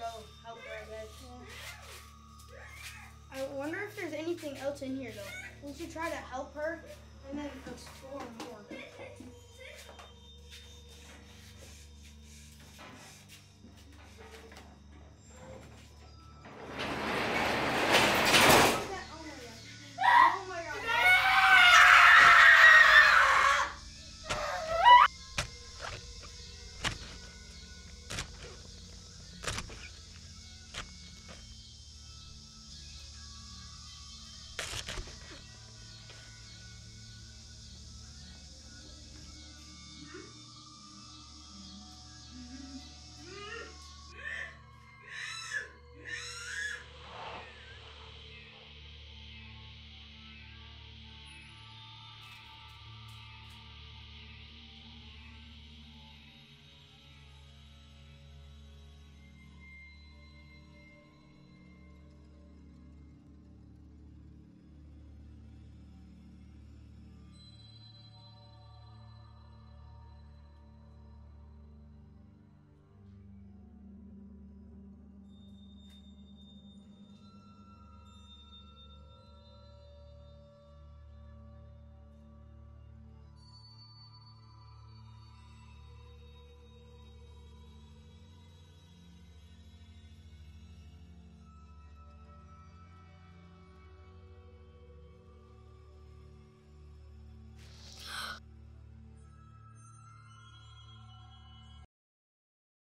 help her I wonder if there's anything else in here though. We should try to help her and then explore more.